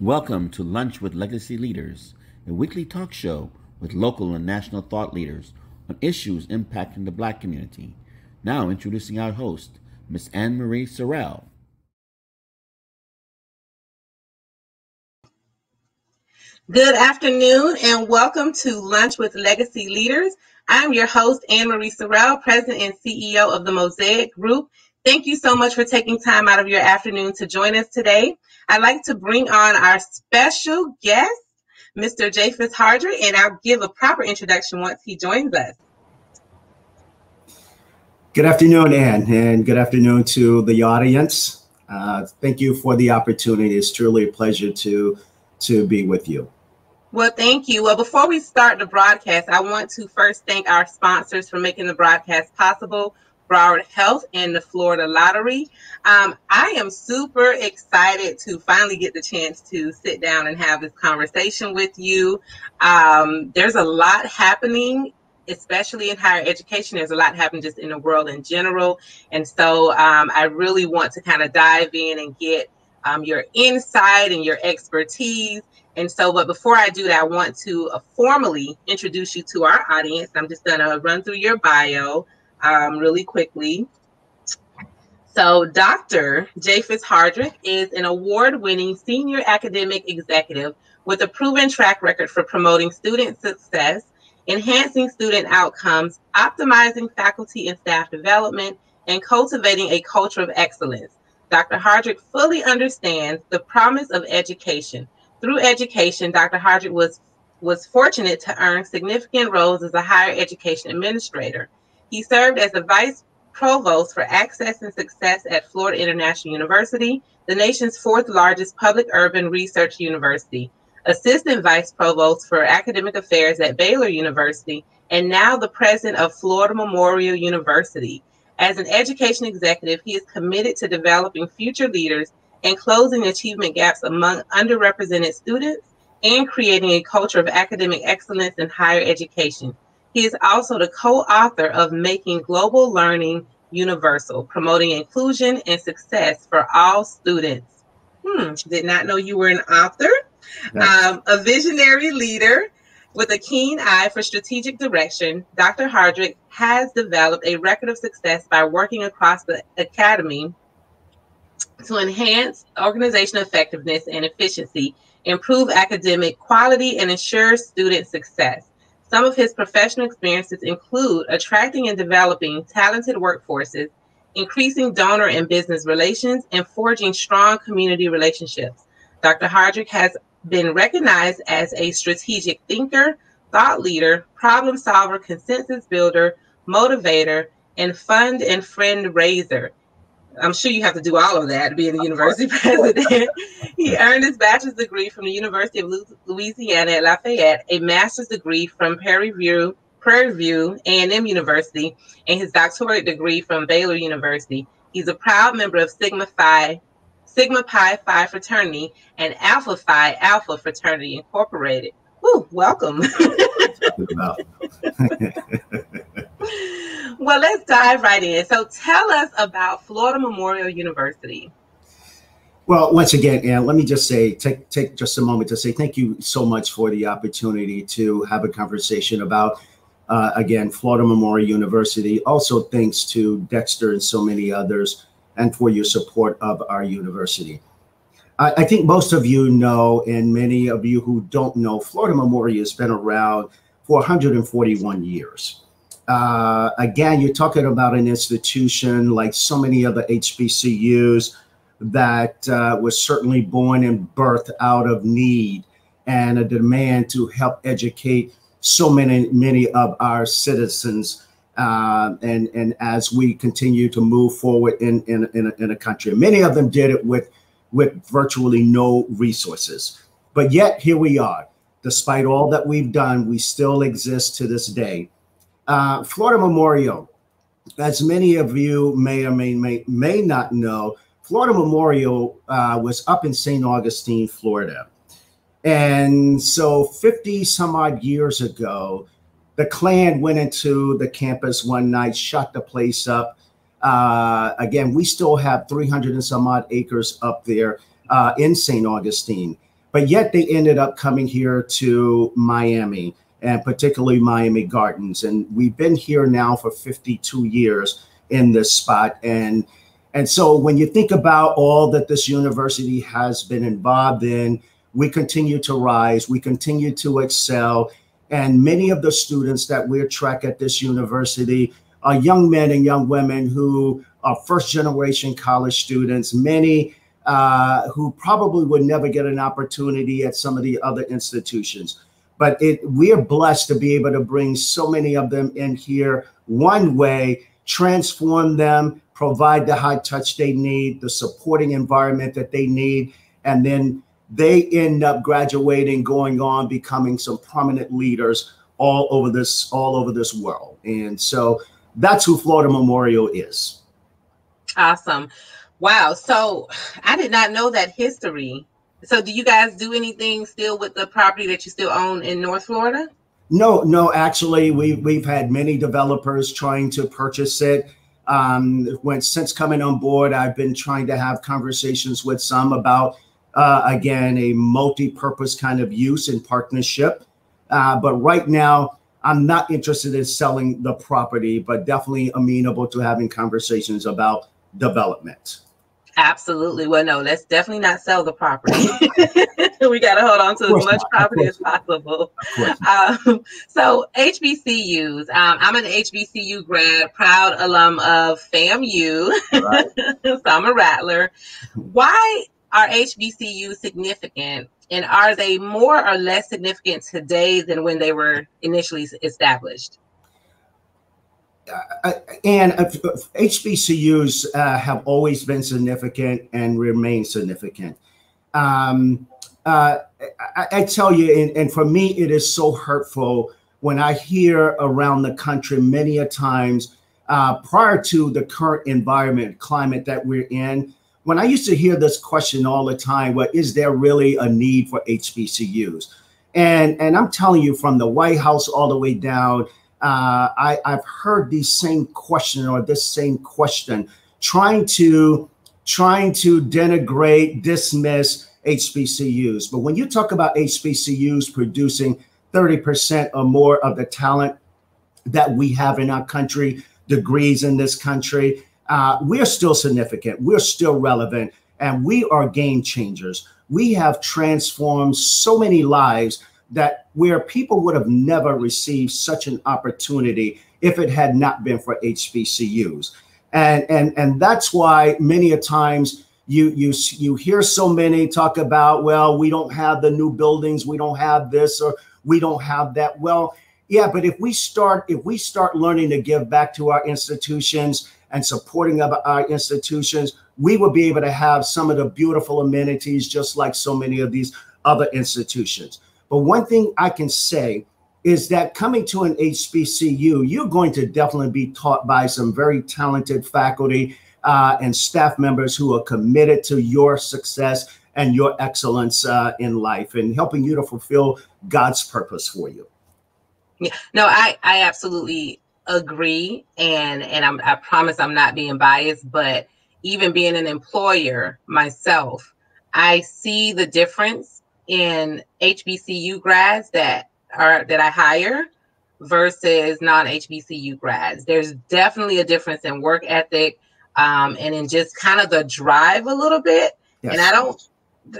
Welcome to Lunch with Legacy Leaders, a weekly talk show with local and national thought leaders on issues impacting the black community. Now introducing our host, Ms. Ann Marie Sorrell. Good afternoon and welcome to Lunch with Legacy Leaders. I'm your host, Ann Marie Sorrell, President and CEO of the Mosaic Group. Thank you so much for taking time out of your afternoon to join us today. I'd like to bring on our special guest, Mr. Jaffus Hardrick, and I'll give a proper introduction once he joins us. Good afternoon, Ann, and good afternoon to the audience. Uh, thank you for the opportunity. It's truly a pleasure to to be with you. Well, thank you. Well, before we start the broadcast, I want to first thank our sponsors for making the broadcast possible. Broward Health and the Florida Lottery. Um, I am super excited to finally get the chance to sit down and have this conversation with you. Um, there's a lot happening especially in higher education, there's a lot happening just in the world in general. And so um, I really want to kind of dive in and get um, your insight and your expertise. And so, but before I do that, I want to uh, formally introduce you to our audience. I'm just going to run through your bio um, really quickly. So, Dr. Jaffus Hardrick is an award winning senior academic executive with a proven track record for promoting student success, enhancing student outcomes, optimizing faculty and staff development, and cultivating a culture of excellence. Dr. Hardrick fully understands the promise of education. Through education, Dr. Hardrick was, was fortunate to earn significant roles as a higher education administrator. He served as the vice provost for access and success at Florida International University, the nation's fourth largest public urban research university, assistant vice provost for academic affairs at Baylor University, and now the president of Florida Memorial University. As an education executive, he is committed to developing future leaders and closing achievement gaps among underrepresented students and creating a culture of academic excellence in higher education. He is also the co author of Making Global Learning Universal, promoting inclusion and success for all students. Hmm, did not know you were an author. Um, a visionary leader with a keen eye for strategic direction, Dr. Hardrick has developed a record of success by working across the academy to enhance organizational effectiveness and efficiency, improve academic quality, and ensure student success. Some of his professional experiences include attracting and developing talented workforces, increasing donor and business relations, and forging strong community relationships. Dr. Hardrick has been recognized as a strategic thinker, thought leader, problem solver, consensus builder, motivator, and fund and friend raiser. I'm sure you have to do all of that to be the university president. he earned his bachelor's degree from the University of Louisiana at Lafayette, a master's degree from Prairie View, Prairie View A&M University, and his doctorate degree from Baylor University. He's a proud member of Sigma Phi, Sigma Pi Phi fraternity and Alpha Phi Alpha fraternity incorporated. Woo, welcome. well, let's dive right in. So, tell us about Florida Memorial University. Well, once again, Ann, let me just say, take take just a moment to say thank you so much for the opportunity to have a conversation about, uh, again, Florida Memorial University. Also, thanks to Dexter and so many others, and for your support of our university. I, I think most of you know, and many of you who don't know, Florida Memorial has been around for 141 years. Uh, again, you're talking about an institution like so many other HBCUs that uh, was certainly born and birthed out of need and a demand to help educate so many many of our citizens uh, and and as we continue to move forward in in, in, a, in a country. Many of them did it with with virtually no resources. But yet here we are. Despite all that we've done we still exist to this day uh, Florida Memorial, as many of you may or may may, may not know, Florida Memorial uh, was up in St. Augustine, Florida. And so 50 some odd years ago, the Klan went into the campus one night, shut the place up. Uh, again, we still have 300 and some odd acres up there uh, in St. Augustine. but yet they ended up coming here to Miami and particularly Miami Gardens. And we've been here now for 52 years in this spot. And and so when you think about all that this university has been involved in, we continue to rise, we continue to excel. And many of the students that we attract at this university are young men and young women who are first generation college students, many uh, who probably would never get an opportunity at some of the other institutions. But it, we are blessed to be able to bring so many of them in here one way, transform them, provide the high touch they need, the supporting environment that they need, and then they end up graduating, going on, becoming some prominent leaders all over this all over this world. And so that's who Florida Memorial is. Awesome. Wow. So I did not know that history. So do you guys do anything still with the property that you still own in North Florida? No, no, actually we we've had many developers trying to purchase it. Um, when since coming on board, I've been trying to have conversations with some about uh, again a multi-purpose kind of use and partnership. Uh, but right now, I'm not interested in selling the property, but definitely amenable to having conversations about development. Absolutely. Well, no, let's definitely not sell the property. we got to hold on to as much not. property as possible. Um, so, HBCUs. Um, I'm an HBCU grad, proud alum of FAMU. Right. so, I'm a rattler. Why are HBCUs significant? And are they more or less significant today than when they were initially established? Uh, and uh, HBCUs uh, have always been significant and remain significant. Um, uh, I, I, tell you, and, and, for me, it is so hurtful when I hear around the country many a times uh, prior to the current environment climate that we're in. When I used to hear this question all the time, well, is there really a need for HBCUs? And and I'm telling you, from the White House all the way down uh, I, I've heard the same question or this same question, trying to trying to denigrate, dismiss HBCUs. But when you talk about HBCUs producing 30% or more of the talent that we have in our country, degrees in this country, uh, we're still significant. We're still relevant. And we are game changers. We have transformed so many lives that where people would have never received such an opportunity if it had not been for HBCUs. And and and that's why many a times you you you hear so many talk about well we don't have the new buildings we don't have this or we don't have that well yeah but if we start if we start learning to give back to our institutions and supporting our institutions we will be able to have some of the beautiful amenities just like so many of these other institutions but one thing I can say is that coming to an HBCU, you're going to definitely be taught by some very talented faculty uh, and staff members who are committed to your success and your excellence uh, in life and helping you to fulfill God's purpose for you. Yeah, no, I, I absolutely agree. And, and I'm, I promise I'm not being biased, but even being an employer myself, I see the difference in HBCU grads that are that I hire versus non-HBCU grads. There's definitely a difference in work ethic um, and in just kind of the drive a little bit. Yes. And I don't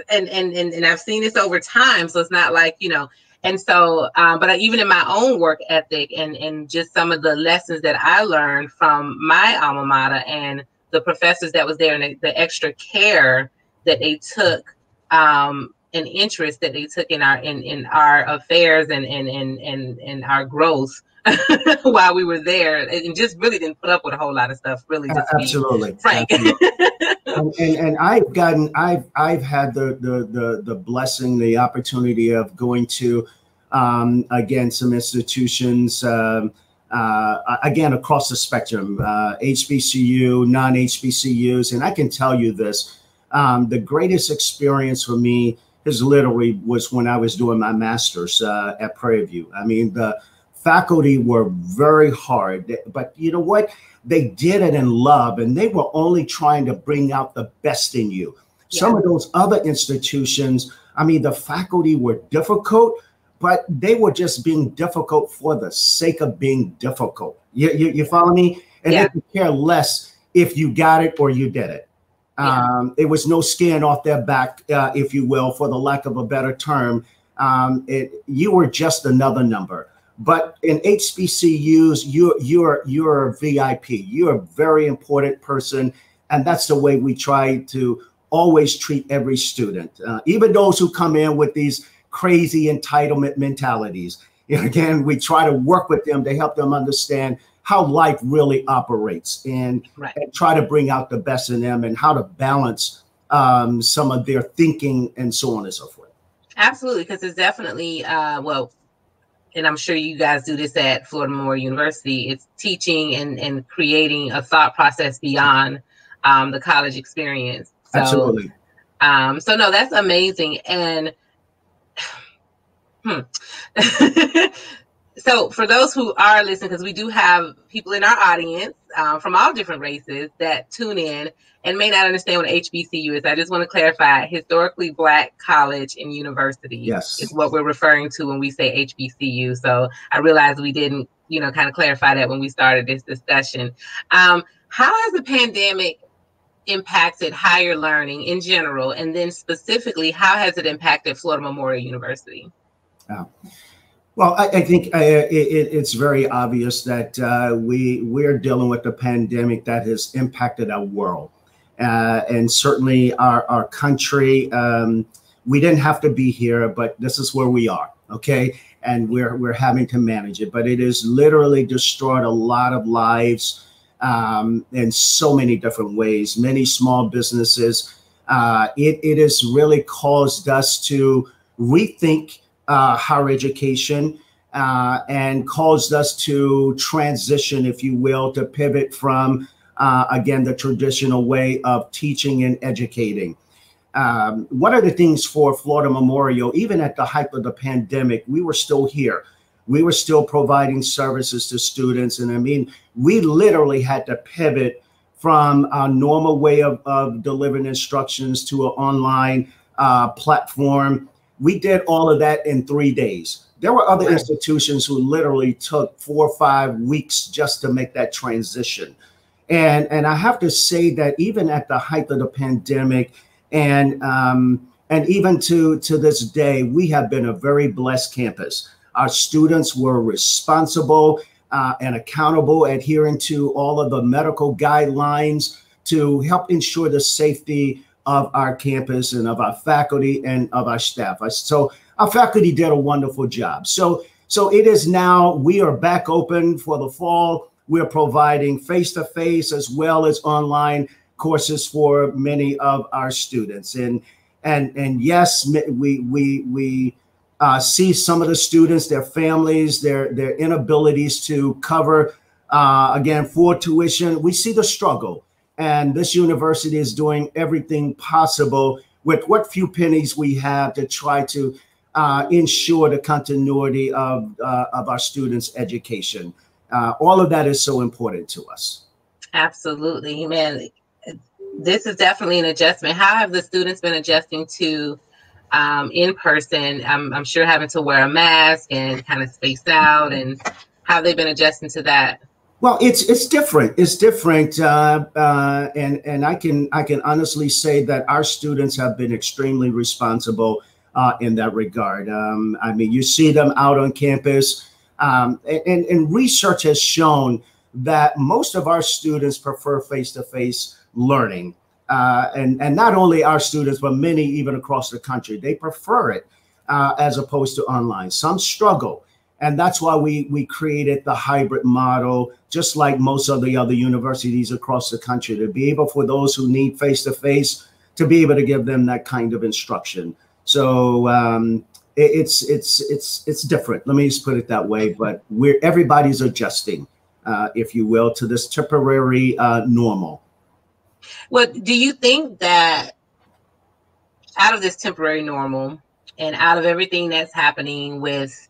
and, and and and I've seen this over time, so it's not like you know. And so, um, but even in my own work ethic and and just some of the lessons that I learned from my alma mater and the professors that was there and the, the extra care that they took um, an interest that they took in our in, in our affairs and and and and, and our growth while we were there and just really didn't put up with a whole lot of stuff really just absolutely frank absolutely. and, and, and i've gotten i've i've had the, the the the blessing the opportunity of going to um, again some institutions um, uh, again across the spectrum uh, hbcu non-hbcus and i can tell you this um, the greatest experience for me is literally was when I was doing my master's uh, at Prairie View. I mean, the faculty were very hard, but you know what? They did it in love, and they were only trying to bring out the best in you. Yeah. Some of those other institutions I mean, the faculty were difficult, but they were just being difficult for the sake of being difficult. You, you, you follow me? And yeah. they could care less if you got it or you did it. Um, it was no skin off their back, uh, if you will, for the lack of a better term. Um, it, you were just another number. But in HBCUs, you're you're you're a VIP. You're a very important person, and that's the way we try to always treat every student, uh, even those who come in with these crazy entitlement mentalities. Again, we try to work with them to help them understand how life really operates and, right. and try to bring out the best in them and how to balance um, some of their thinking and so on and so forth. Absolutely, because it's definitely uh, well, and I'm sure you guys do this at Florida Memorial University. It's teaching and and creating a thought process beyond um, the college experience. So, Absolutely. Um, so no, that's amazing. And hmm. so for those who are listening, because we do have people in our audience um, from all different races that tune in and may not understand what HBCU is. I just want to clarify: historically black college and university yes. is what we're referring to when we say HBCU. So I realized we didn't, you know, kind of clarify that when we started this discussion. Um, how has the pandemic impacted higher learning in general, and then specifically, how has it impacted Florida Memorial University? Yeah. Well, I, I think uh, it, it's very obvious that uh, we we're dealing with a pandemic that has impacted our world, uh, and certainly our our country. Um, we didn't have to be here, but this is where we are. Okay, and we're we're having to manage it. But it has literally destroyed a lot of lives um, in so many different ways, many small businesses. Uh, it, it has really caused us to rethink uh, higher education uh, and caused us to transition, if you will, to pivot from, uh, again, the traditional way of teaching and educating. Um, one of the things for Florida Memorial, even at the height of the pandemic, we were still here we were still providing services to students. And I mean, we literally had to pivot from our normal way of, of delivering instructions to an online uh, platform. We did all of that in three days. There were other institutions who literally took four or five weeks just to make that transition. And, and I have to say that even at the height of the pandemic, and um, and even to to this day, we have been a very blessed campus. Our students were responsible uh, and accountable, adhering to all of the medical guidelines to help ensure the safety of our campus and of our faculty and of our staff. So our faculty did a wonderful job. So so it is now we are back open for the fall. We're providing face-to-face as well as online courses for many of our students. And and and yes, we we we uh, see some of the students, their families, their their inabilities to cover uh, again for tuition. We see the struggle, and this university is doing everything possible with what few pennies we have to try to uh, ensure the continuity of uh, of our students' education. Uh, all of that is so important to us. Absolutely, man. This is definitely an adjustment. How have the students been adjusting to um, in person, I'm, I'm sure having to wear a mask and kind of spaced out, and how they've been adjusting to that. Well, it's it's different. It's different, uh, uh, and and I can I can honestly say that our students have been extremely responsible uh, in that regard. Um, I mean, you see them out on campus, um, and and research has shown that most of our students prefer face to face learning uh, and and not only our students, but many even across the country, they prefer it uh, as opposed to online. Some struggle, and that's why we we created the hybrid model, just like most of the other universities across the country, to be able for those who need face to face to be able to give them that kind of instruction. So um, it, it's it's it's it's different. Let me just put it that way. But we're everybody's adjusting, uh, if you will, to this temporary uh, normal. Well, do you think that out of this temporary normal and out of everything that's happening with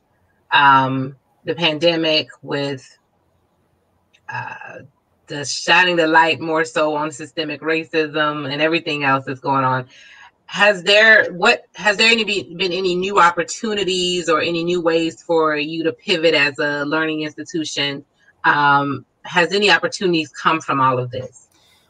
um, the pandemic, with uh, the shining the light more so on systemic racism and everything else that's going on, has there what has there any been any new opportunities or any new ways for you to pivot as a learning institution? Um, has any opportunities come from all of this?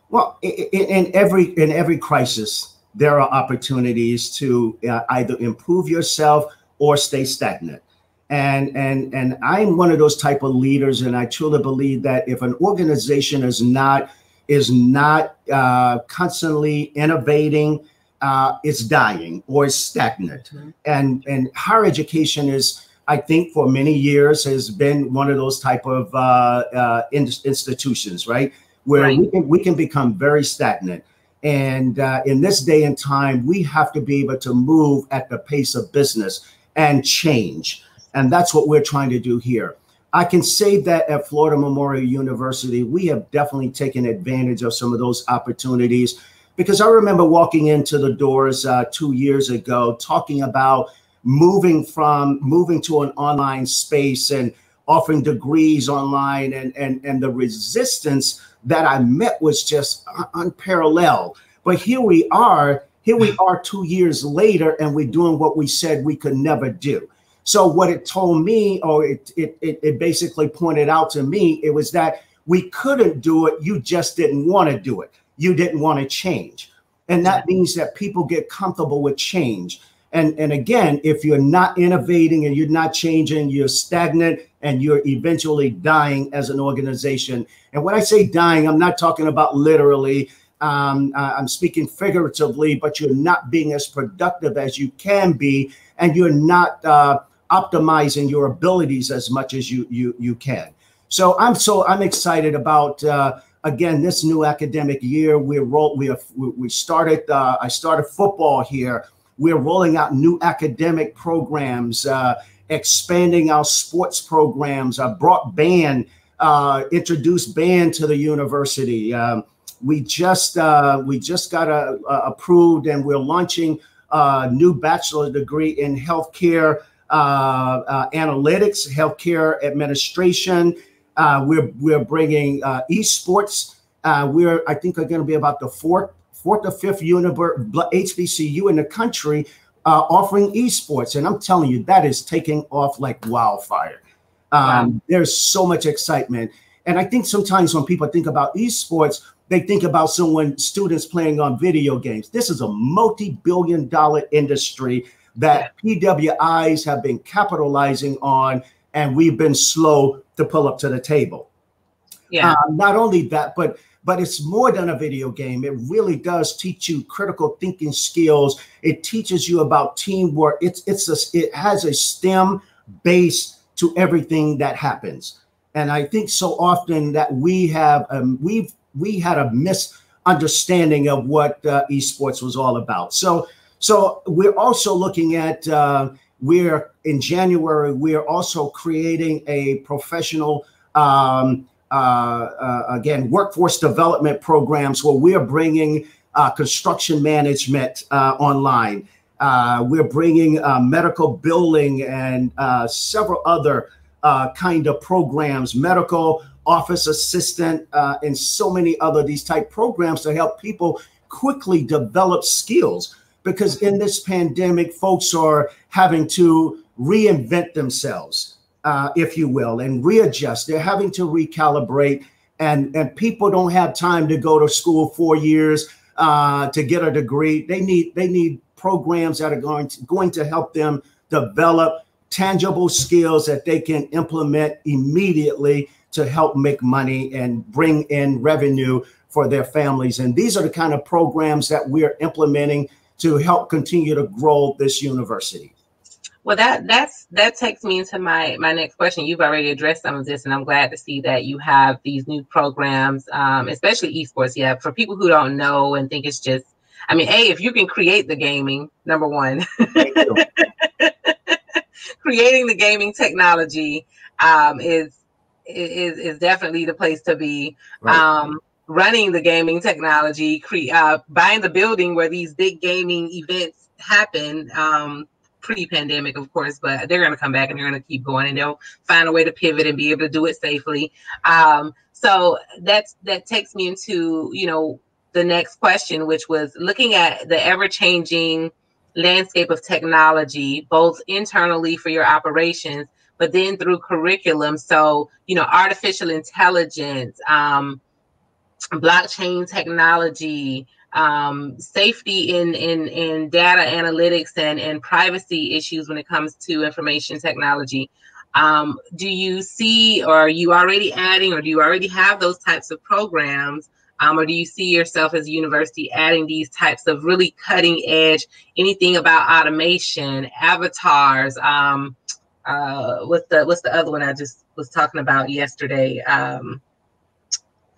Well, in, every in every crisis, there are opportunities to uh, either improve yourself or stay stagnant. And and and I'm one of those type of leaders, and I truly believe that if an organization is not is not uh, constantly innovating, uh, it's dying or it's stagnant. Mm-hmm. And and higher education is, I think, for many years has been one of those type of uh, uh institutions, right, where right. we can we can become very stagnant. And uh, in this day and time, we have to be able to move at the pace of business and change. And that's what we're trying to do here. I can say that at Florida Memorial University, we have definitely taken advantage of some of those opportunities because I remember walking into the doors uh, two years ago talking about moving from moving to an online space and offering degrees online and and and the resistance that I met was just unparalleled. But here we are, here we are two years later, and we're doing what we said we could never do. So what it told me, or it it it, it basically pointed out to me, it was that we couldn't do it. You just didn't want to do it. You didn't want to change, and that means that people get comfortable with change. And, and again, if you're not innovating and you're not changing, you're stagnant and you're eventually dying as an organization. And when I say dying, I'm not talking about literally. Um, I'm speaking figuratively, but you're not being as productive as you can be, and you're not uh, optimizing your abilities as much as you you you can. So I'm so I'm excited about uh, again this new academic year. We're roll we have, we started uh, I started football here. We're rolling out new academic programs, uh, expanding our sports programs. I brought band, uh, introduced band to the university. Um, we just uh, we just got a approved, and we're launching a new bachelor degree in healthcare uh, uh, analytics, healthcare administration. Uh, we're we're bringing uh, esports. Uh, we're I think are going to be about the fourth fourth or fifth HBCU in the country uh, offering esports, and I'm telling you that is taking off like wildfire. Um, wow. There's so much excitement, and I think sometimes when people think about esports, they think about someone students playing on video games. This is a multi-billion-dollar industry that PWIs have been capitalizing on, and we've been slow to pull up to the table. Yeah. Uh, not only that, but but it's more than a video game. It really does teach you critical thinking skills. It teaches you about teamwork. It's it's a it has a STEM base to everything that happens. And I think so often that we have um, we've we had a misunderstanding of what uh, esports was all about. So so we're also looking at uh, we're in January. We're also creating a professional, um, uh, uh, again, workforce development programs where we're bringing uh, construction management uh, online. Uh, we're bringing medical billing and several other kind of programs, medical office assistant, and so many other these type programs to help people quickly develop skills because in this pandemic, folks are having to reinvent themselves, uh, if you will, and readjust. They're having to recalibrate, and and people don't have time to go to school four years uh, to get a degree. They need they need programs that are going to going to help them develop tangible skills that they can implement immediately to help make money and bring in revenue for their families. And these are the kind of programs that we're implementing to help continue to grow this university? Well, that that's that takes me into my my next question. You've already addressed some of this, and I'm glad to see that you have these new programs, um, especially esports. Yeah, for people who don't know and think it's just, I mean, a if you can create the gaming, number one, creating the gaming technology um, is is is definitely the place to be. Right. Um, running the gaming technology, cre- uh, buying the building where these big gaming events happen. Um, pre-pandemic, of course, but they're going to come back and they're going to keep going, and they'll find a way to pivot and be able to do it safely. Um, so that's that takes me into you know the next question, which was looking at the ever changing landscape of technology, both internally for your operations, but then through curriculum. So, you know, artificial intelligence, um, blockchain technology, um, safety in, in, in data analytics and, and privacy issues when it comes to information technology. Um, do you see, or are you already adding, or do you already have those types of programs? Um, or do you see yourself as a university adding these types of really cutting edge, anything about automation, avatars, um, uh, what's the what's the other one I just was talking about yesterday? Um,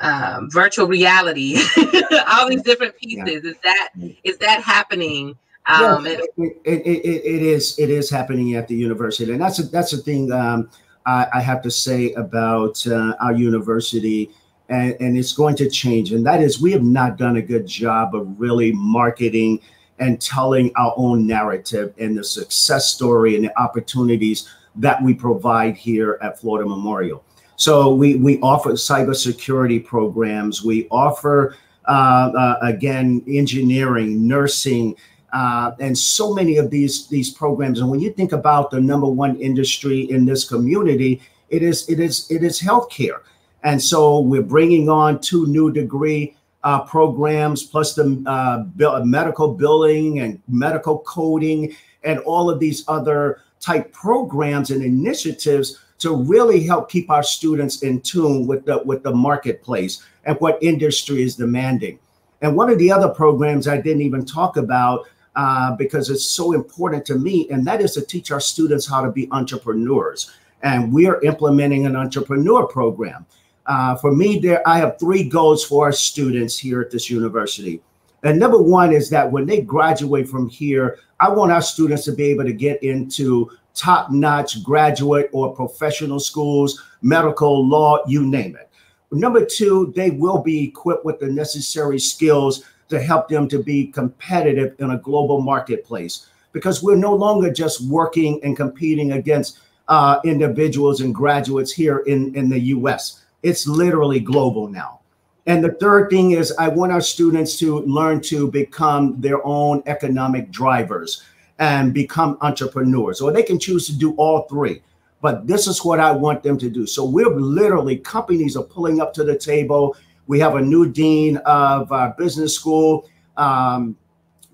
um, virtual reality, all these different pieces. Yeah. Is that is that happening? Um, it, it, it, it is it is happening at the university, and that's a, that's the thing um, I, I, have to say about uh, our university, and, and it's going to change. And that is, we have not done a good job of really marketing and telling our own narrative and the success story and the opportunities that we provide here at Florida Memorial. So we we offer cybersecurity programs. We offer uh, uh, again engineering, nursing, uh, and so many of these these programs. And when you think about the number one industry in this community, it is it is it is healthcare. And so we're bringing on two new degree uh, programs, plus the uh, medical billing and medical coding, and all of these other type programs and initiatives to really help keep our students in tune with the with the marketplace and what industry is demanding. And one of the other programs I didn't even talk about uh, because it's so important to me, and that is to teach our students how to be entrepreneurs. And we are implementing an entrepreneur program. Uh, for me, there I have three goals for our students here at this university. And number one is that when they graduate from here, I want our students to be able to get into top notch graduate or professional schools, medical, law, you name it. Number two, they will be equipped with the necessary skills to help them to be competitive in a global marketplace because we're no longer just working and competing against uh, individuals and graduates here in, in the US. It's literally global now. And the third thing is, I want our students to learn to become their own economic drivers and become entrepreneurs, or they can choose to do all three. But this is what I want them to do. So we're literally, companies are pulling up to the table. We have a new dean of our business school, um,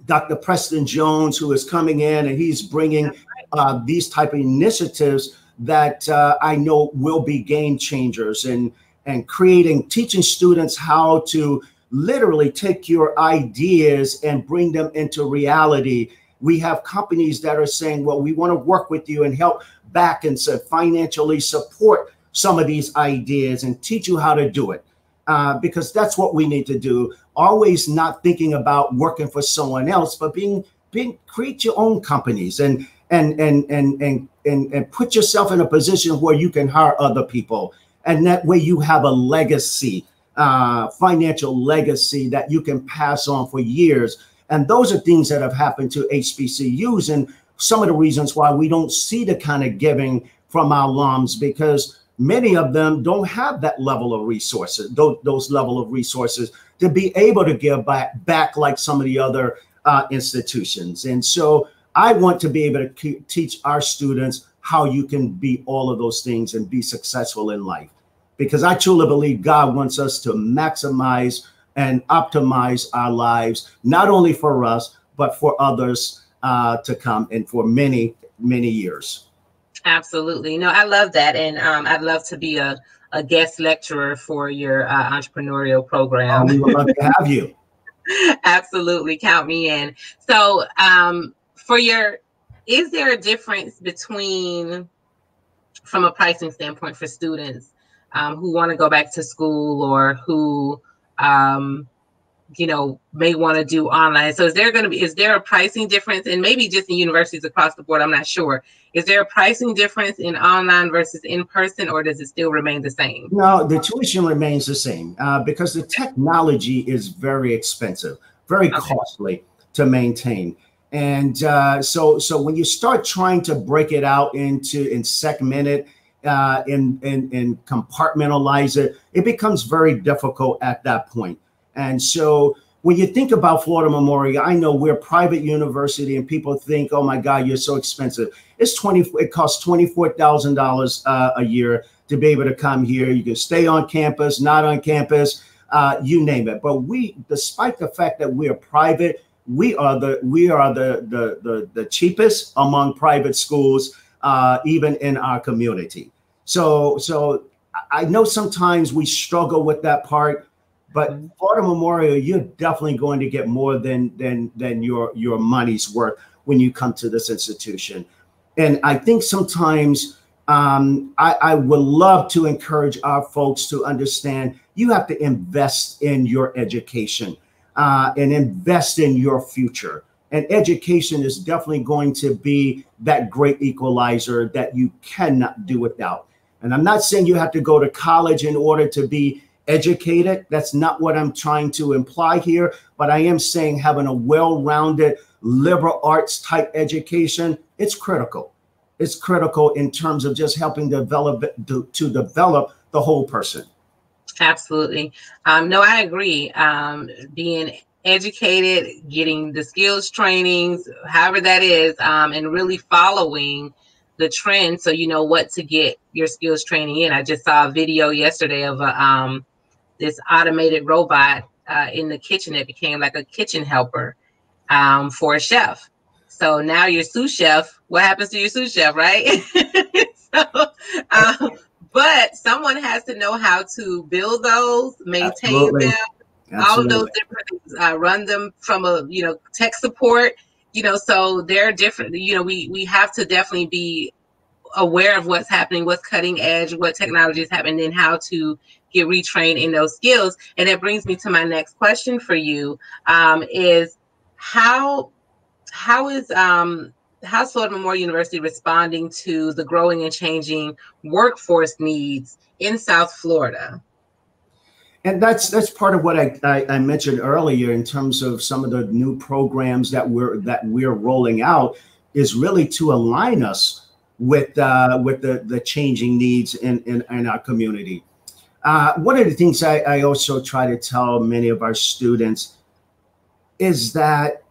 Dr. Preston Jones, who is coming in and he's bringing uh, these type of initiatives that uh, I know will be game changers and and creating, teaching students how to literally take your ideas and bring them into reality. We have companies that are saying, well, we want to work with you and help back and so financially support some of these ideas and teach you how to do it. Uh, because that's what we need to do. Always not thinking about working for someone else, but being being create your own companies and and and and and and, and put yourself in a position where you can hire other people and that way you have a legacy, uh, financial legacy that you can pass on for years. And those are things that have happened to HBCUs, and some of the reasons why we don't see the kind of giving from our alums because many of them don't have that level of resources, those, those level of resources to be able to give back, back like some of the other uh, institutions. And so I want to be able to teach our students how you can be all of those things and be successful in life because I truly believe God wants us to maximize and optimize our lives, not only for us, but for others uh, to come and for many, many years. Absolutely. No, I love that. And um, I'd love to be a, a guest lecturer for your uh, entrepreneurial program. Oh, we would love to have you. Absolutely. Count me in. So, um, for your, is there a difference between, from a pricing standpoint for students, um, who want to go back to school or who um, you know may want to do online. So is there going to be is there a pricing difference? And maybe just in universities across the board i'm not sure. Is there a pricing difference in online versus in person or does it still remain the same? No the tuition remains the same uh, because the technology is very expensive very okay. costly to maintain. And uh, so so when you start trying to break it out into and segment it uh, and, and, and compartmentalize it, it becomes very difficult at that point. And so when you think about Florida Memorial, I know we're a private university, and people think, "Oh my God, you're so expensive." It's twenty. It costs twenty four thousand uh, dollars a year to be able to come here. You can stay on campus, not on campus, uh, you name it. But we, despite the fact that we are private, we are the we are the the the, the cheapest among private schools, uh, even in our community. So so I know sometimes we struggle with that part but mm-hmm. Florida Memorial, you're definitely going to get more than than than your your money's worth when you come to this institution. And I think sometimes um, I, I would love to encourage our folks to understand you have to invest in your education uh, and invest in your future. And education is definitely going to be that great equalizer that you cannot do without. And I'm not saying you have to go to college in order to be educated. That's not what I'm trying to imply here, but I am saying having a well-rounded liberal arts type education, it's critical. It's critical in terms of just helping develop to, to develop the whole person. Absolutely. Um, no, I agree. Um, being educated, getting the skills trainings, however that is, um, and really following the trend so you know what to get your skills training in. I just saw a video yesterday of a um, this automated robot uh, in the kitchen It became like a kitchen helper um, for a chef. So now your sous chef, what happens to your sous chef, right? so, um, but someone has to know how to build those, maintain Absolutely. them, Absolutely. all of those different things, uh, run them from a you know tech support. You know, so they're different. You know, we we have to definitely be aware of what's happening, what's cutting edge, what technology is happening, and how to get retrained in those skills. And that brings me to my next question for you: um, is how how is um, how's Florida Memorial University responding to the growing and changing workforce needs in South Florida? And that's that's part of what I, I, I mentioned earlier in terms of some of the new programs that we're that we're rolling out is really to align us with uh, with the, the changing needs in, in, in our community. Uh, one of the things I, I also try to tell many of our students is that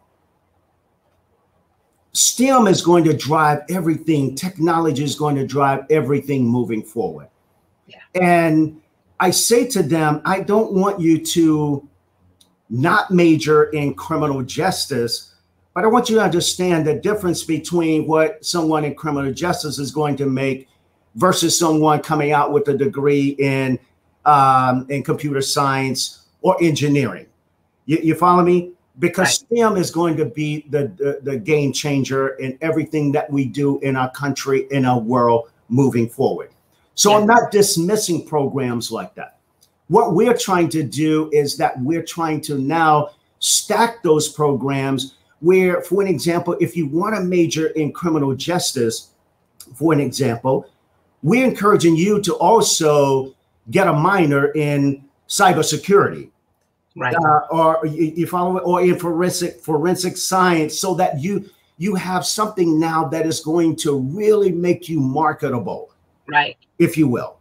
STEM is going to drive everything. Technology is going to drive everything moving forward. Yeah. And I say to them, I don't want you to not major in criminal justice, but I want you to understand the difference between what someone in criminal justice is going to make versus someone coming out with a degree in um, in computer science or engineering. You, you follow me? Because right. STEM is going to be the, the, the game changer in everything that we do in our country, in our world moving forward. So yeah. I'm not dismissing programs like that. What we're trying to do is that we're trying to now stack those programs where, for an example, if you want to major in criminal justice, for an example, we're encouraging you to also get a minor in cybersecurity. Right. Uh, or you, you follow it, or in forensic forensic science, so that you you have something now that is going to really make you marketable, right? If you will.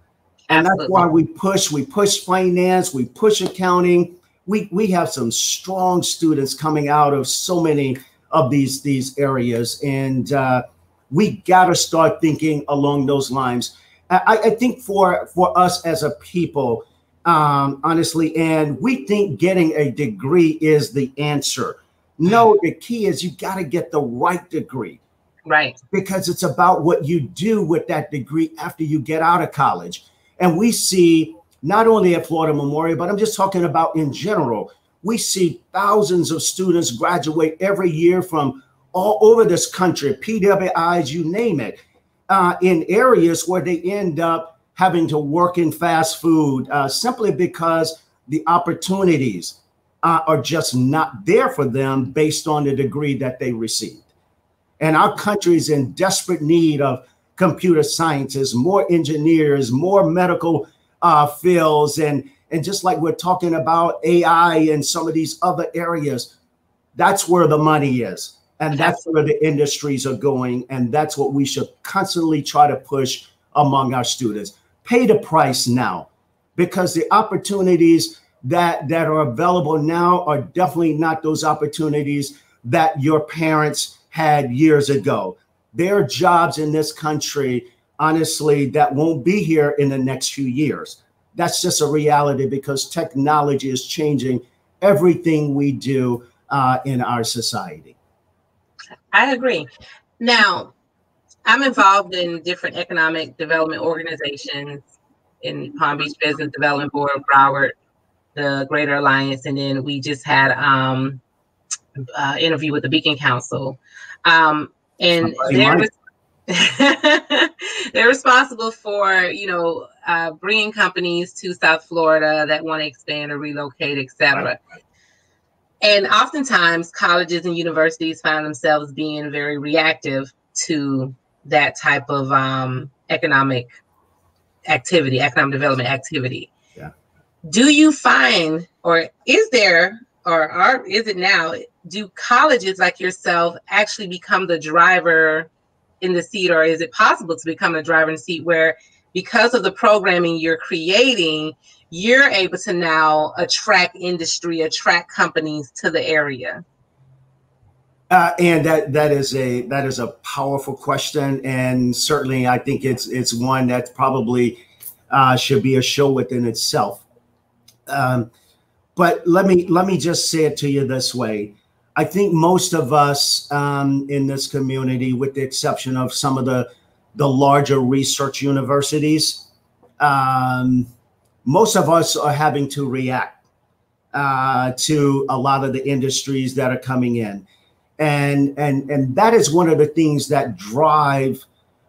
And Absolutely. that's why we push, we push finance, we push accounting. We we have some strong students coming out of so many of these these areas, and uh, we got to start thinking along those lines. I, I think for for us as a people, um, honestly, and we think getting a degree is the answer. No, the key is you got to get the right degree. Right. Because it's about what you do with that degree after you get out of college. And we see not only at Florida Memorial, but I'm just talking about in general, we see thousands of students graduate every year from all over this country, PWIs, you name it uh, in areas where they end up having to work in fast food uh, simply because the opportunities uh, are just not there for them based on the degree that they received. And our country is in desperate need of computer scientists, more engineers, more medical uh, fields, and and just like we're talking about AI and some of these other areas, that's where the money is. And that's where the industries are going. And that's what we should constantly try to push among our students. Pay the price now because the opportunities that that are available now are definitely not those opportunities that your parents had years ago. There are jobs in this country, honestly, that won't be here in the next few years. That's just a reality because technology is changing everything we do uh, in our society. I agree. Now, I'm involved in different economic development organizations in Palm Beach Business Development Board, Broward, the Greater Alliance, and then we just had um uh, interview with the Beacon Council, um, and they're, they're responsible for you know uh, bringing companies to South Florida that want to expand or relocate, etc. Right. And oftentimes, colleges and universities find themselves being very reactive to that type of um, economic activity, economic development activity. Yeah. Do you find, or is there, or are is it now? Do colleges like yourself actually become the driver in the seat, or is it possible to become a driver in the seat where, because of the programming you're creating, you're able to now attract industry, attract companies to the area? Uh, and that that is a that is a powerful question, and certainly I think it's it's one that probably uh, should be a show within itself. Um, but let me let me just say it to you this way: I think most of us um, in this community, with the exception of some of the the larger research universities, um, most of us are having to react uh, to a lot of the industries that are coming in. And and and that is one of the things that drive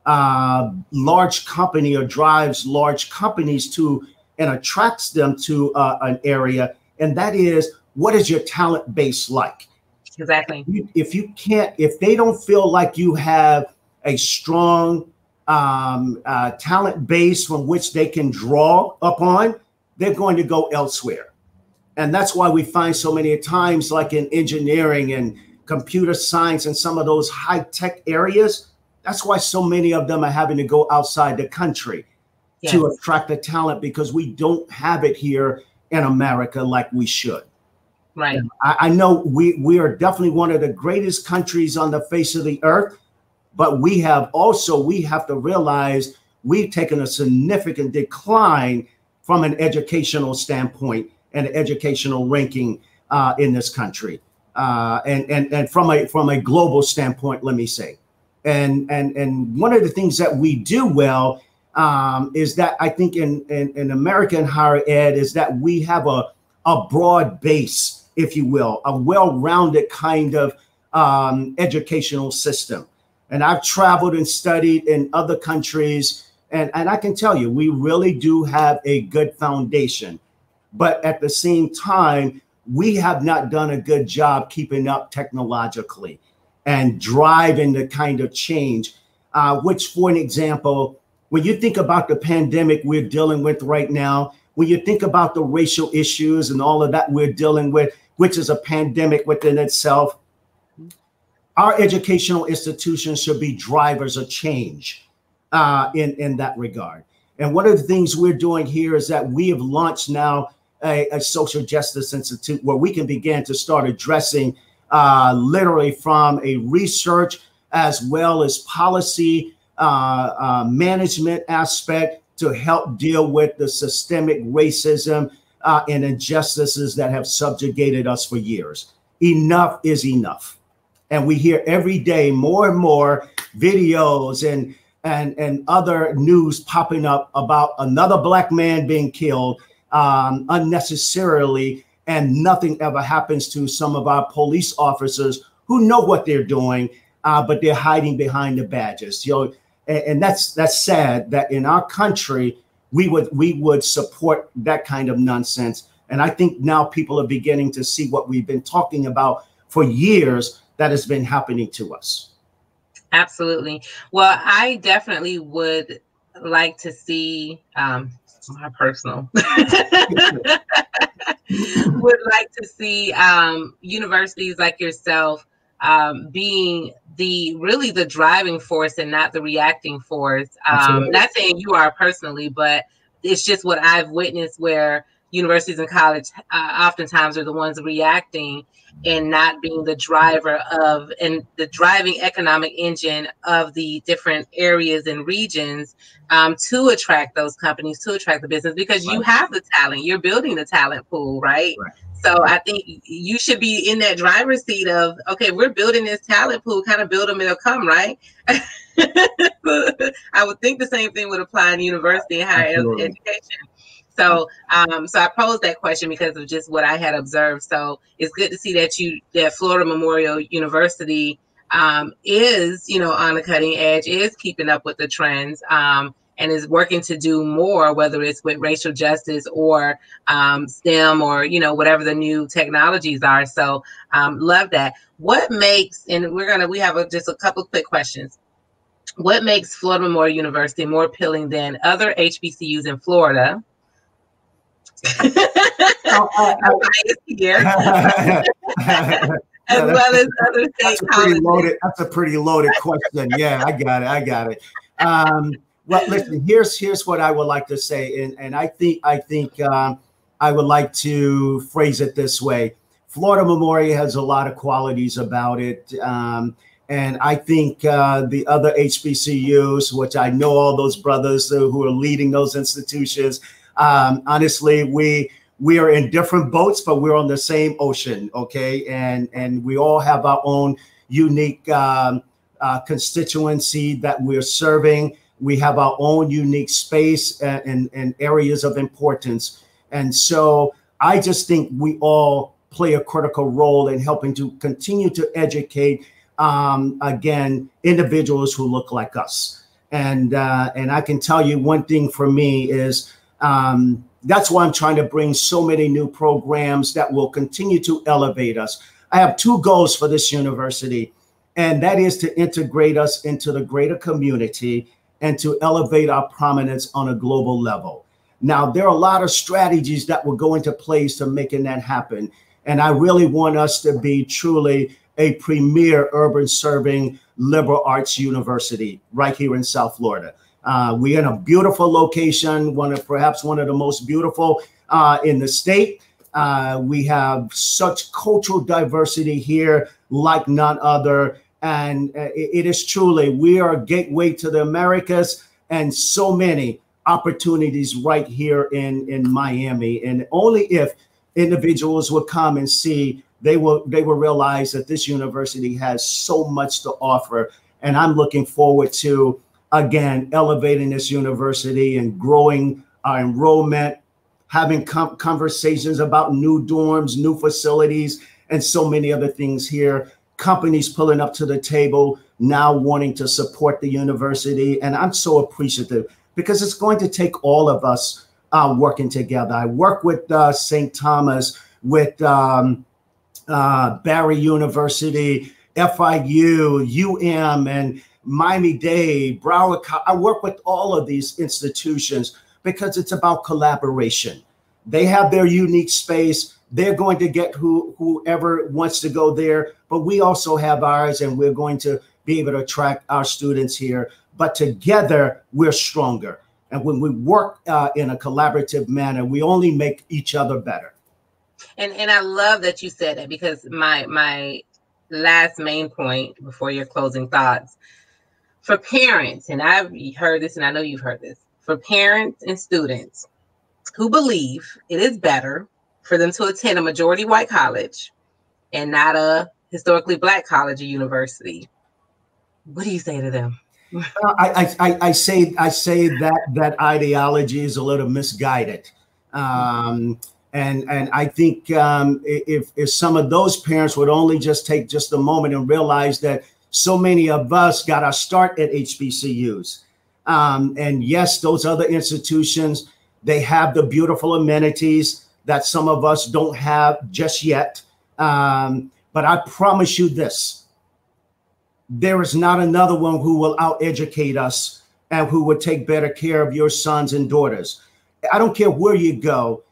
uh, large company or drives large companies to and attracts them to uh, an area and that is what is your talent base like exactly if you can't if they don't feel like you have a strong um, uh, talent base from which they can draw upon they're going to go elsewhere and that's why we find so many times like in engineering and computer science and some of those high tech areas. That's why so many of them are having to go outside the country yes. to attract the talent because we don't have it here in America like we should. Right. I, I know we we are definitely one of the greatest countries on the face of the earth, but we have also we have to realize we've taken a significant decline from an educational standpoint and educational ranking uh, in this country uh, and and and from a from a global standpoint, let me say, and and and one of the things that we do well um, is that I think in, in in American higher ed is that we have a a broad base, if you will, a well-rounded kind of um, educational system. And I've traveled and studied in other countries, and, and I can tell you, we really do have a good foundation. But at the same time, we have not done a good job keeping up technologically and driving the kind of change, uh, which, for an example, when you think about the pandemic we're dealing with right now, when you think about the racial issues and all of that we're dealing with, which is a pandemic within itself, our educational institutions should be drivers of change uh, in, in that regard. And one of the things we're doing here is that we have launched now a, a social justice institute where we can begin to start addressing uh, literally from a research as well as policy uh, uh, management aspect to help deal with the systemic racism uh, and injustices that have subjugated us for years. Enough is enough. And we hear every day more and more videos and and and other news popping up about another black man being killed um, unnecessarily, and nothing ever happens to some of our police officers who know what they're doing, uh, but they're hiding behind the badges. You know, and, and that's that's sad that in our country we would we would support that kind of nonsense. And I think now people are beginning to see what we've been talking about for years that has been happening to us. Absolutely. Well, I definitely would like to see um, my personal would like to see um, universities like yourself um, being the really the driving force and not the reacting force. Um, not saying you are personally, but it's just what I've witnessed where universities and college uh, oftentimes are the ones reacting and not being the driver of and the driving economic engine of the different areas and regions um, to attract those companies to attract the business because right. you have the talent you're building the talent pool right, right. so i think you should be in that driver's seat of okay we're building this talent pool kind of build them it'll come right i would think the same thing would apply in university and higher Absolutely. education so, um, so I posed that question because of just what I had observed. So it's good to see that you that Florida Memorial University um, is, you know, on the cutting edge, is keeping up with the trends, um, and is working to do more, whether it's with racial justice or um, STEM or you know whatever the new technologies are. So, um, love that. What makes and we're gonna we have a, just a couple quick questions. What makes Florida Memorial University more appealing than other HBCUs in Florida? oh, uh, here. as well as other state that's a pretty loaded. That's a pretty loaded question. Yeah, I got it. I got it. Um, well, listen. Here's here's what I would like to say, and and I think I think um, I would like to phrase it this way. Florida Memorial has a lot of qualities about it. Um, and I think uh, the other HBCUs, which I know all those brothers who are leading those institutions, um, honestly, we we are in different boats, but we're on the same ocean. Okay, and and we all have our own unique um, uh, constituency that we're serving. We have our own unique space and, and, and areas of importance. And so I just think we all play a critical role in helping to continue to educate um, again individuals who look like us. And uh, and I can tell you one thing for me is um, that's why I'm trying to bring so many new programs that will continue to elevate us. I have two goals for this university, and that is to integrate us into the greater community and to elevate our prominence on a global level. Now, there are a lot of strategies that will go into place to making that happen. And I really want us to be truly a premier urban serving liberal arts university right here in South Florida. Uh, we're in a beautiful location, one of perhaps one of the most beautiful uh, in the state. Uh, we have such cultural diversity here, like none other. And uh, it is truly, we are a gateway to the Americas and so many opportunities right here in, in Miami. And only if individuals will come and see, they will they will realize that this university has so much to offer. And I'm looking forward to again, elevating this university and growing our enrollment, having conversations about new dorms, new facilities, and so many other things here. Companies pulling up to the table now wanting to support the university. And I'm so appreciative because it's going to take all of us uh, working together. I work with uh, St. Thomas, with um, uh, Barry University, FIU, UM, and Miami Dade, Broward. I work with all of these institutions because it's about collaboration. They have their unique space. They're going to get who whoever wants to go there, but we also have ours, and we're going to be able to attract our students here. But together, we're stronger. And when we work uh, in a collaborative manner, we only make each other better. And and I love that you said that because my my last main point before your closing thoughts for parents, and I've heard this and I know you've heard this, for parents and students who believe it is better for them to attend a majority white college and not a historically black college or university. What do you say to them? I, I, I say I say that that ideology is a little misguided. Um, and and I think um, if if some of those parents would only just take just a moment and realize that so many of us got our start at HBCUs. Um, and yes, those other institutions, they have the beautiful amenities that some of us don't have just yet. Um, but I promise you this there is not another one who will out educate us and who will take better care of your sons and daughters. I don't care where you go,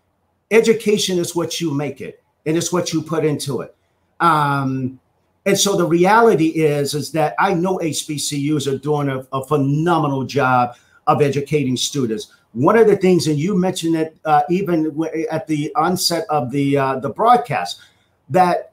education is what you make it, and it's what you put into it. Um, and so the reality is, is that I know HBCUs are doing a, a phenomenal job of educating students. one of the things, and you mentioned it uh, even at the onset of the uh, the broadcast, that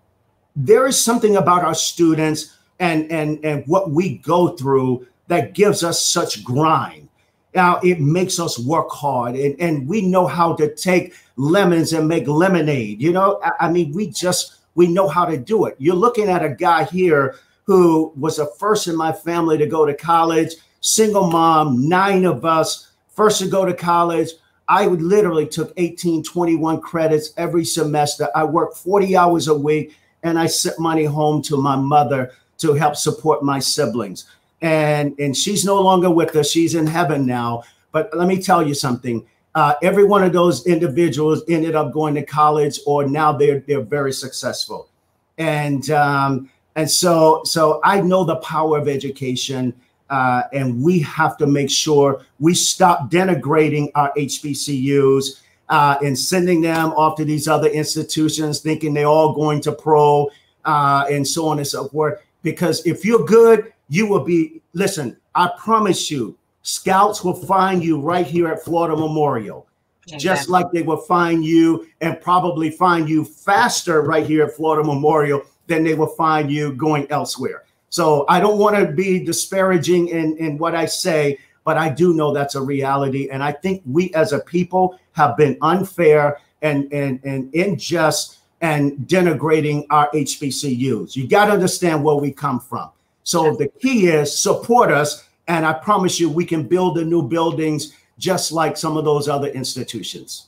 there is something about our students and and and what we go through that gives us such grind. Now it makes us work hard, and, and we know how to take lemons and make lemonade. You know, I, I mean, we just we know how to do it. You're looking at a guy here who was the first in my family to go to college, single mom, nine of us first to go to college. I literally took 18, 21 credits every semester. I worked 40 hours a week and I sent money home to my mother to help support my siblings. And, and she's no longer with us. She's in heaven now. But let me tell you something. Uh, every one of those individuals ended up going to college or now they're, they're very successful. And, um, and so, so I know the power of education. Uh, and we have to make sure we stop denigrating our HBCUs uh, and sending them off to these other institutions, thinking they're all going to pro uh, and so on and so forth. Because if you're good, you will be. Listen, I promise you, scouts will find you right here at Florida Memorial. Exactly. Just like they will find you and probably find you faster right here at Florida Memorial than they will find you going elsewhere. So I don't want to be disparaging in, in what I say, but I do know that's a reality. And I think we as a people have been unfair and, and, and unjust and denigrating our HBCUs. You got to understand where we come from. So the key is support us. And I promise you, we can build the new buildings just like some of those other institutions.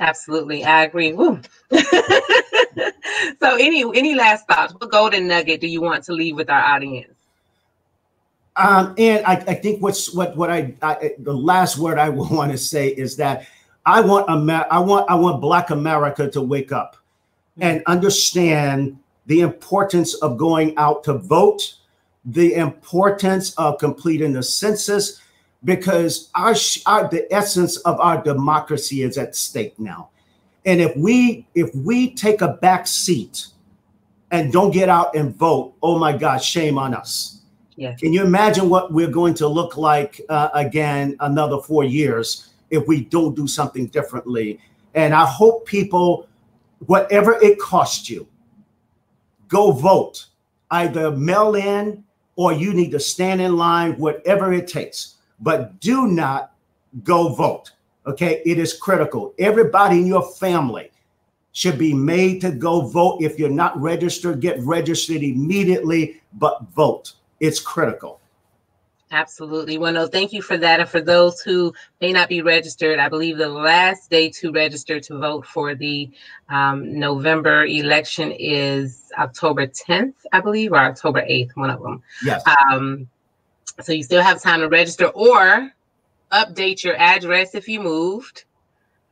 Absolutely. I agree. so any any last thoughts? What golden nugget do you want to leave with our audience? Um, and I, I think what's what what I, I the last word I want to say is that I want Amer- I want I want Black America to wake up and understand the importance of going out to vote, the importance of completing the census, because our, our the essence of our democracy is at stake now. And if we if we take a back seat and don't get out and vote, oh my God, shame on us. Yeah. Can you imagine what we're going to look like uh, again another four years if we don't do something differently? And I hope people, whatever it costs you, go vote. Either mail in or you need to stand in line, whatever it takes. But do not go vote. Okay, it is critical. Everybody in your family should be made to go vote. If you're not registered, get registered immediately, but vote. It's critical. Absolutely. Well, no, thank you for that. And for those who may not be registered, I believe the last day to register to vote for the um, November election is October 10th, I believe, or October 8th, one of them. Yes. Um, so you still have time to register or update your address if you moved.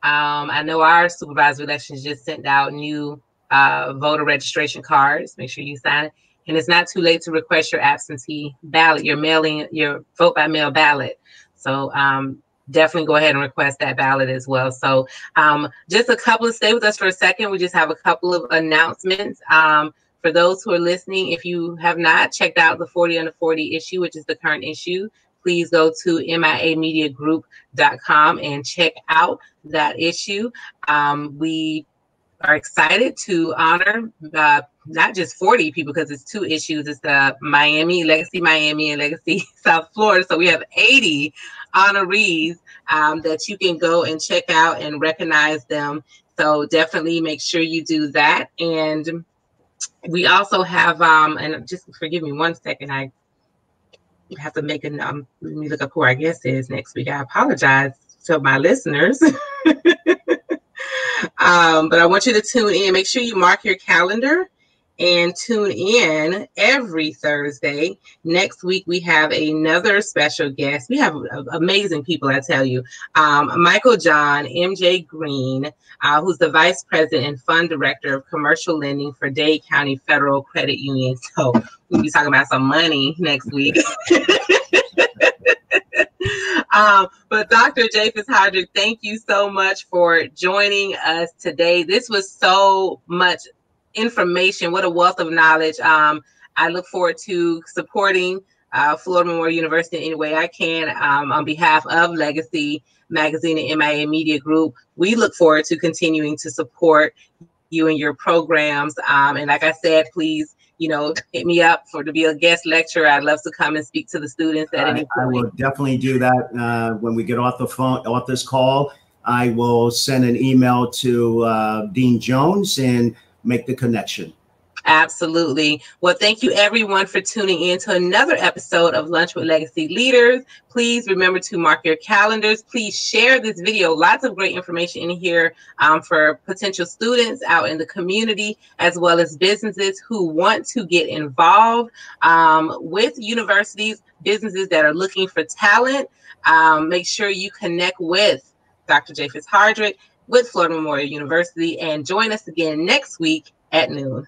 Um, I know our supervisor elections just sent out new uh, voter registration cards. Make sure you sign it. And it's not too late to request your absentee ballot, your mailing, your vote by mail ballot. So um, definitely go ahead and request that ballot as well. So um, just a couple of stay with us for a second. We just have a couple of announcements. Um, for those who are listening, if you have not checked out the 40 under 40 issue, which is the current issue, please go to miamediagroup.com and check out that issue. Um, we are excited to honor uh, not just 40 people because it's two issues it's the miami legacy miami and legacy south florida so we have 80 honorees um, that you can go and check out and recognize them so definitely make sure you do that and we also have um and just forgive me one second i have to make a, um let me look up who our guest is next week. I apologize to my listeners. um, but I want you to tune in. Make sure you mark your calendar and tune in every Thursday. Next week, we have another special guest. We have amazing people, I tell you. Um, Michael John, MJ Green, uh, who's the Vice President and Fund Director of Commercial Lending for Dade County Federal Credit Union. So we'll be talking about some money next week. um, but Dr. Jaffus Hardrick, thank you so much for joining us today. This was so much information. What a wealth of knowledge. Um, I look forward to supporting uh, Florida Memorial University in any way I can um, on behalf of Legacy Magazine and MIA Media Group. We look forward to continuing to support you and your programs. Um, and like I said, please, you know, hit me up for to be a guest lecturer. I'd love to come and speak to the students at I, any point. I will definitely do that uh, when we get off the phone, off this call. I will send an email to uh, Dean Jones and make the connection. Absolutely. Well, thank you everyone for tuning in to another episode of Lunch with Legacy Leaders. Please remember to mark your calendars. Please share this video. Lots of great information in here um, for potential students out in the community, as well as businesses who want to get involved um, with universities, businesses that are looking for talent. Um, make sure you connect with Dr. Jaffus Hardrick with Florida Memorial University and join us again next week at noon.